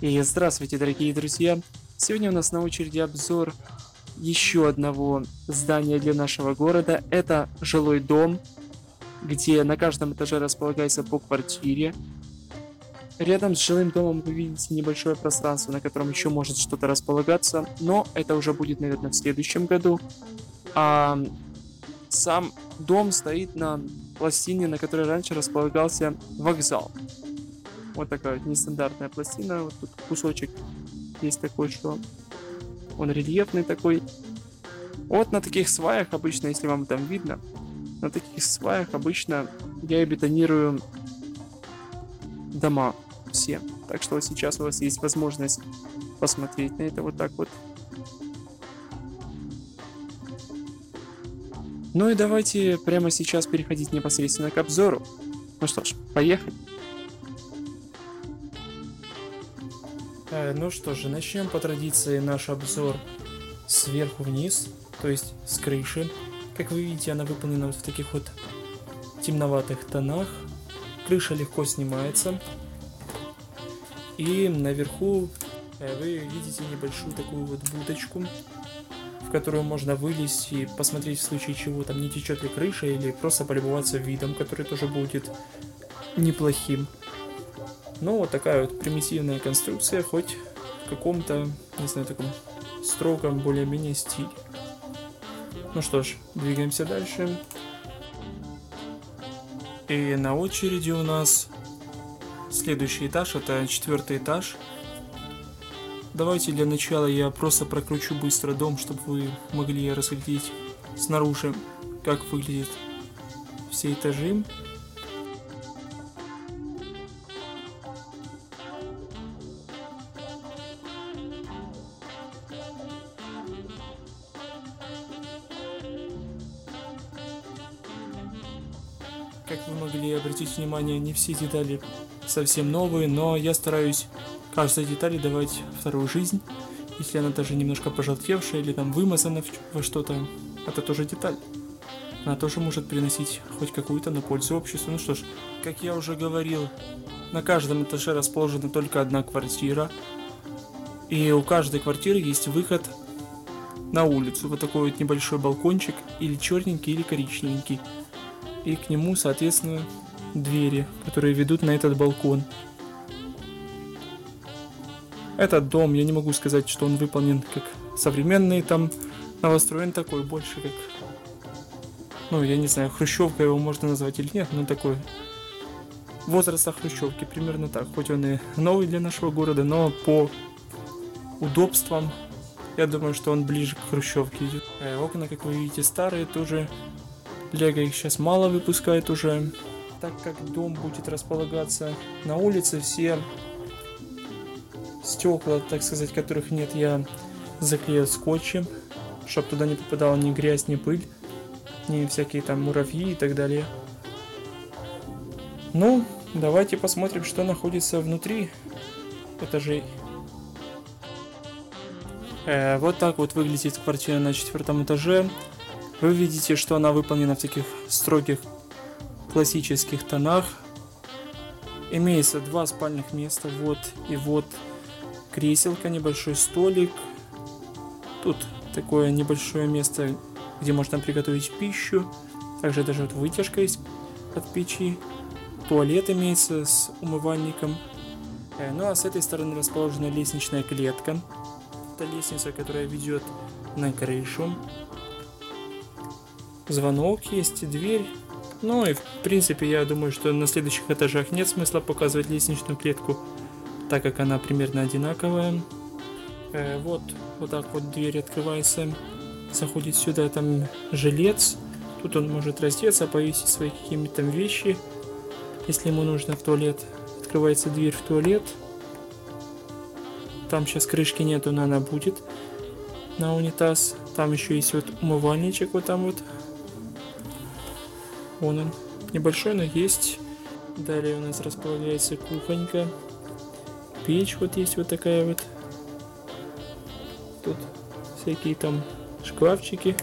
И здравствуйте, дорогие друзья! Сегодня у нас на очереди обзор еще одного здания для нашего города. Это жилой дом, где на каждом этаже располагается по квартире. Рядом с жилым домом вы видите небольшое пространство, на котором еще может что-то располагаться, но это уже будет, наверное, в следующем году. А сам дом стоит на пластине, на которой раньше располагался вокзал. Вот такая нестандартная пластина. Вот тут кусочек есть такой, что он рельефный такой. Вот на таких сваях обычно, если вам там видно, на таких сваях обычно я и бетонирую дома все. Так что сейчас у вас есть возможность посмотреть на это вот так вот. Ну и давайте прямо сейчас переходить непосредственно к обзору. Ну что ж, поехали. Ну что же, начнем по традиции наш обзор сверху вниз, то есть с крыши. Как вы видите, она выполнена вот в таких вот темноватых тонах. Крыша легко снимается. И наверху э, вы видите небольшую такую вот будочку, в которую можно вылезть и посмотреть в случае чего там не течет ли крыша или просто полюбоваться видом, который тоже будет неплохим. Ну, вот такая вот примитивная конструкция, хоть в каком-то, не знаю, таком строгом, более-менее стиле. Ну что ж, двигаемся дальше. И на очереди у нас следующий этаж, это четвертый этаж. Давайте для начала я просто прокручу быстро дом, чтобы вы могли разглядеть снаружи, как выглядят все этажи. Как вы могли обратить внимание, не все детали совсем новые, но я стараюсь каждой детали давать вторую жизнь. Если она даже немножко пожелтевшая или там вымазана во что-то, это тоже деталь. Она тоже может приносить хоть какую-то на пользу обществу. Ну что ж, как я уже говорил, на каждом этаже расположена только одна квартира. И у каждой квартиры есть выход на улицу. Вот такой вот небольшой балкончик, или черненький, или коричневенький и к нему, соответственно, двери, которые ведут на этот балкон. Этот дом, я не могу сказать, что он выполнен как современный, там новостроен такой, больше как, ну, я не знаю, хрущевка его можно назвать или нет, но такой возраста хрущевки, примерно так. Хоть он и новый для нашего города, но по удобствам, я думаю, что он ближе к хрущевке идет. Э, окна, как вы видите, старые, тоже Лего их сейчас мало выпускает уже. Так как дом будет располагаться на улице, все стекла, так сказать, которых нет, я заклеил скотчем, чтобы туда не попадала ни грязь, ни пыль, ни всякие там муравьи и так далее. Ну, давайте посмотрим, что находится внутри этажей. Э, вот так вот выглядит квартира на четвертом этаже. Вы видите, что она выполнена в таких строгих классических тонах. Имеется два спальных места, вот и вот креселка, небольшой столик. Тут такое небольшое место, где можно приготовить пищу. Также даже вот вытяжка есть от печи. Туалет имеется с умывальником. Э, ну а с этой стороны расположена лестничная клетка. Это лестница, которая ведет на крышу звонок есть, дверь. Ну и в принципе я думаю, что на следующих этажах нет смысла показывать лестничную клетку, так как она примерно одинаковая. Э, вот, вот так вот дверь открывается. Заходит сюда там жилец. Тут он может раздеться, повесить свои какие-то там вещи, если ему нужно в туалет. Открывается дверь в туалет. Там сейчас крышки нету, но она будет на унитаз. Там еще есть вот умывальничек вот там вот Вон он. Небольшой, но есть. Далее у нас располагается кухонька. Печь вот есть вот такая вот. Тут всякие там шкафчики.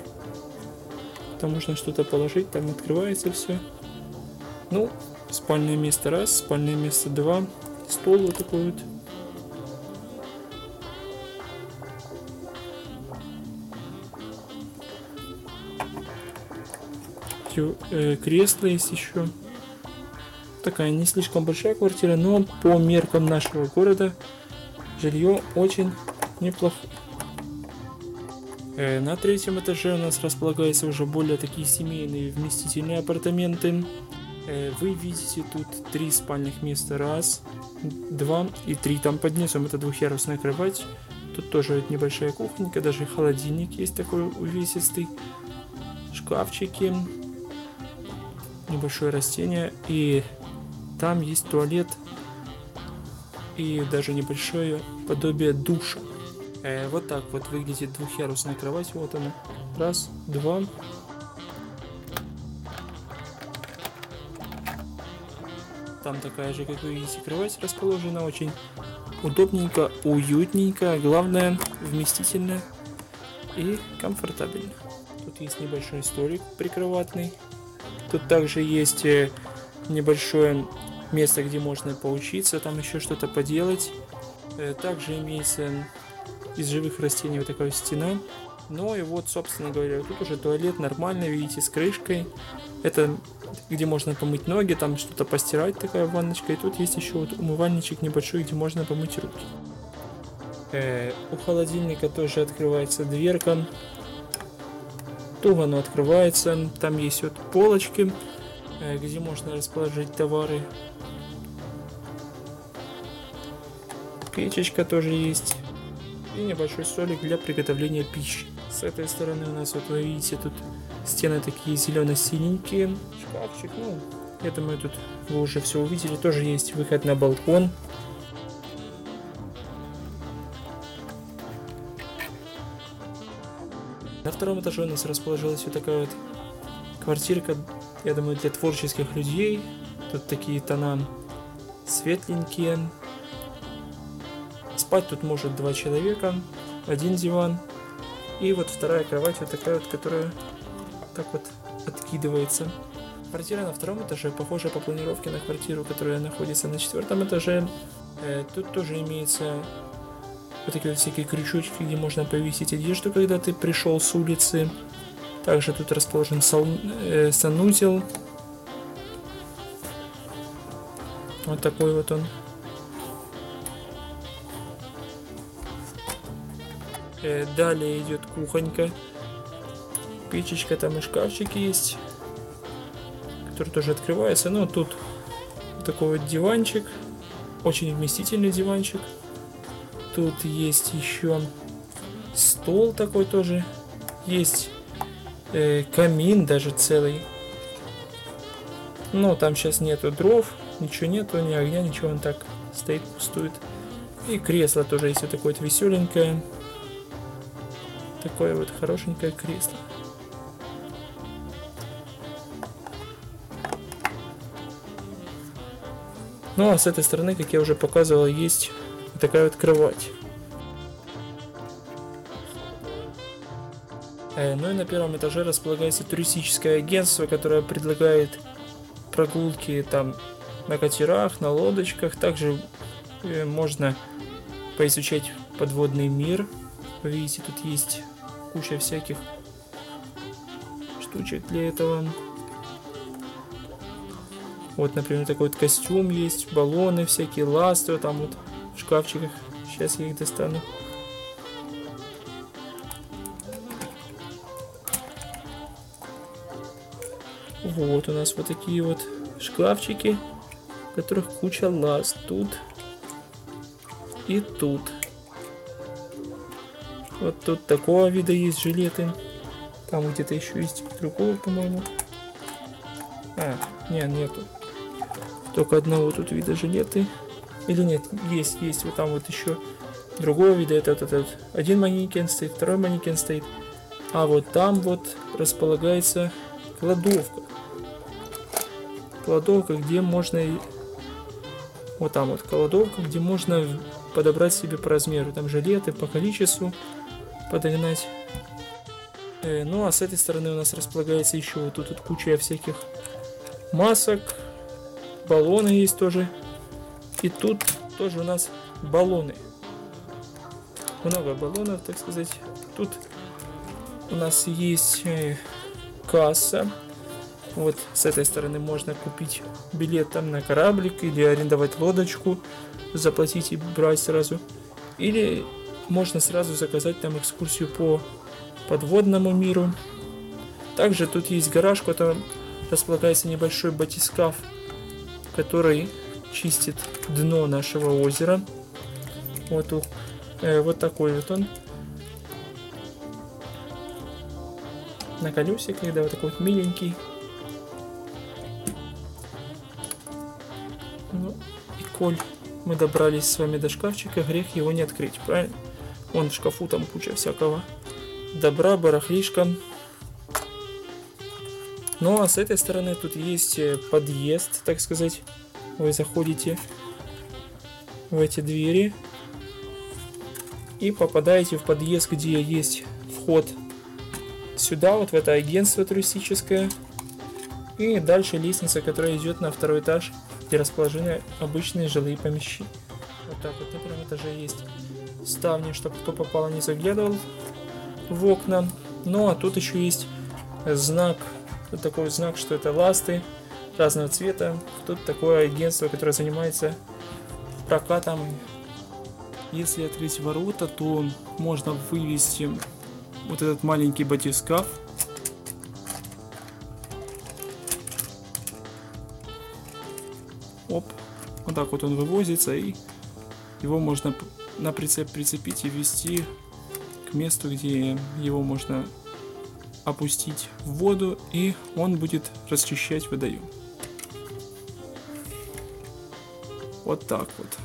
Там можно что-то положить, там открывается все. Ну, спальное место раз, спальное место два. Стол вот такой вот. Смотрю, э, кресло есть еще. Такая не слишком большая квартира, но по меркам нашего города жилье очень неплохое. Э, на третьем этаже у нас располагаются уже более такие семейные вместительные апартаменты. Э, вы видите тут три спальных места. Раз, два и три. Там под низом это двухъярусная кровать. Тут тоже небольшая кухонька, даже холодильник есть такой увесистый. Шкафчики. Небольшое растение. И там есть туалет. И даже небольшое подобие душа. Э, вот так вот выглядит двухъярусная кровать. Вот она. Раз, два. Там такая же, как вы видите, кровать расположена. Очень удобненько, уютненько. Главное, вместительно и комфортабельно. Тут есть небольшой столик прикроватный. Тут также есть э, небольшое место, где можно поучиться, там еще что-то поделать. Э, также имеется из живых растений вот такая стена. Ну и вот, собственно говоря, тут уже туалет нормальный, видите, с крышкой. Это где можно помыть ноги, там что-то постирать, такая ванночка. И тут есть еще вот умывальничек небольшой, где можно помыть руки. Э, у холодильника тоже открывается дверка. Туго оно открывается. Там есть вот полочки, э, где можно расположить товары. Печечка тоже есть и небольшой столик для приготовления пищи. С этой стороны у нас, вот вы видите, тут стены такие зелено-синенькие. Шкафчик, ну, это мы тут вы уже все увидели. Тоже есть выход на балкон. Втором этаже у нас расположилась вот такая вот квартирка, я думаю, для творческих людей. Тут такие тона светленькие, Спать тут может два человека, один диван. И вот вторая кровать вот такая вот, которая так вот откидывается. Квартира на втором этаже похожа по планировке на квартиру, которая находится на четвертом этаже. Э, тут тоже имеется вот такие вот всякие крючочки, где можно повесить одежду, когда ты пришел с улицы. Также тут расположен сан, э, санузел. Вот такой вот он. Э, далее идет кухонька. Печечка, там и шкафчик есть. Который тоже открывается. Ну, тут такой вот диванчик. Очень вместительный диванчик. Тут есть еще стол такой тоже. Есть э, камин даже целый. Но там сейчас нету дров, ничего нету, ни огня, ничего, он так стоит, пустует. И кресло тоже есть вот такое вот веселенькое такое вот хорошенькое кресло. Ну а с этой стороны, как я уже показывал, есть такая вот кровать. Э, ну и на первом этаже располагается туристическое агентство, которое предлагает прогулки там на катерах, на лодочках. Также э, можно поизучать подводный мир. Вы видите, тут есть куча всяких штучек для этого. Вот, например, такой вот костюм есть, баллоны всякие, ласты там вот шкафчиках. Сейчас я их достану. Вот у нас вот такие вот шкафчики, в которых куча ласт. Тут и тут. Вот тут такого вида есть жилеты. Там где-то еще есть другого, по-моему. А, нет, нету. Только одного тут вида жилеты. Или нет, есть, есть. Вот там вот еще другого вида. Это, это, это один манекен стоит, второй манекен стоит. А вот там вот располагается кладовка. Кладовка, где можно... Вот там вот кладовка, где можно подобрать себе по размеру. Там жилеты по количеству подогнать. Э, ну а с этой стороны у нас располагается еще вот тут вот куча всяких масок, баллоны есть тоже. И тут тоже у нас баллоны. Много баллонов, так сказать. Тут у нас есть э, касса. Вот с этой стороны можно купить билет там на кораблик или арендовать лодочку, заплатить и брать сразу. Или можно сразу заказать там экскурсию по подводному миру. Также тут есть гараж, в котором располагается небольшой батискаф, который чистит дно нашего озера. Вот, э, вот такой вот он. На колесиках, да, вот такой вот миленький. Ну, и коль мы добрались с вами до шкафчика, грех его не открыть, правильно? Вон в шкафу там куча всякого добра, барахлишка. Ну а с этой стороны тут есть э, подъезд, так сказать. Вы заходите в эти двери и попадаете в подъезд, где есть вход сюда, вот в это агентство туристическое. И дальше лестница, которая идет на второй этаж, где расположены обычные жилые помещения. Вот так вот на первом этаже есть ставни, чтобы кто попал не заглядывал в окна. Ну а тут еще есть знак, такой знак, что это ласты разного цвета. Тут такое агентство, которое занимается прокатом. Если открыть ворота, то можно вывести вот этот маленький батискаф. Оп, вот так вот он вывозится и его можно на прицеп прицепить и вести к месту, где его можно опустить в воду и он будет расчищать водоем. Вот так вот.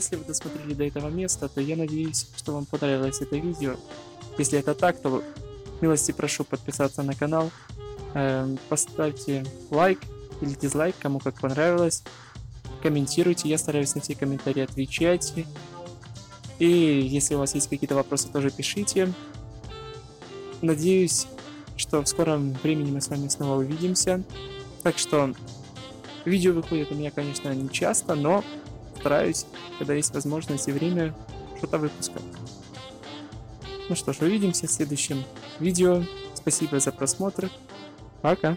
Если вы досмотрели до этого места, то я надеюсь, что вам понравилось это видео. Если это так, то милости прошу подписаться на канал, эм, поставьте лайк или дизлайк, кому как понравилось, комментируйте, я стараюсь на все комментарии отвечать. И если у вас есть какие-то вопросы, тоже пишите. Надеюсь, что в скором времени мы с вами снова увидимся. Так что видео выходит у меня, конечно, не часто, но стараюсь, когда есть возможность и время, что-то выпускать. Ну что ж, увидимся в следующем видео. Спасибо за просмотр. Пока.